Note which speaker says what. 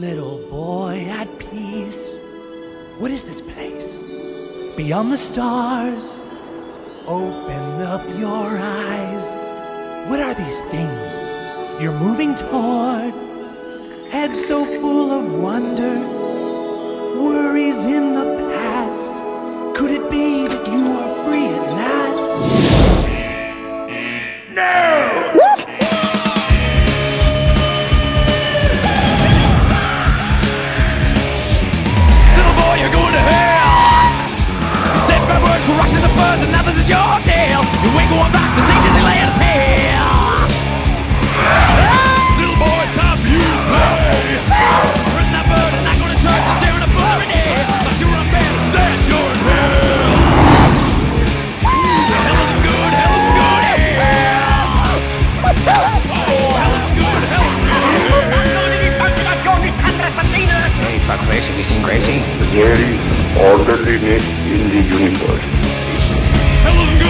Speaker 1: Little boy at peace. What is this place? Beyond the stars. Open up your eyes. What are these things you're moving toward? Head so full of wonder.
Speaker 2: For rocks in and now this is your tale. You ain't going back, this ain't just a land hell. Little boy, it's time for you to pay. Hurting that bird and not going to church and staring at blurry day. Thought you were a man, instead you're in hell. Hell isn't good, hell isn't good, hell. Oh, hell isn't good, hell isn't good, hell.
Speaker 3: Hey, fuckface, have you seen Gracie?
Speaker 4: There is orderliness in the universe.
Speaker 2: Hell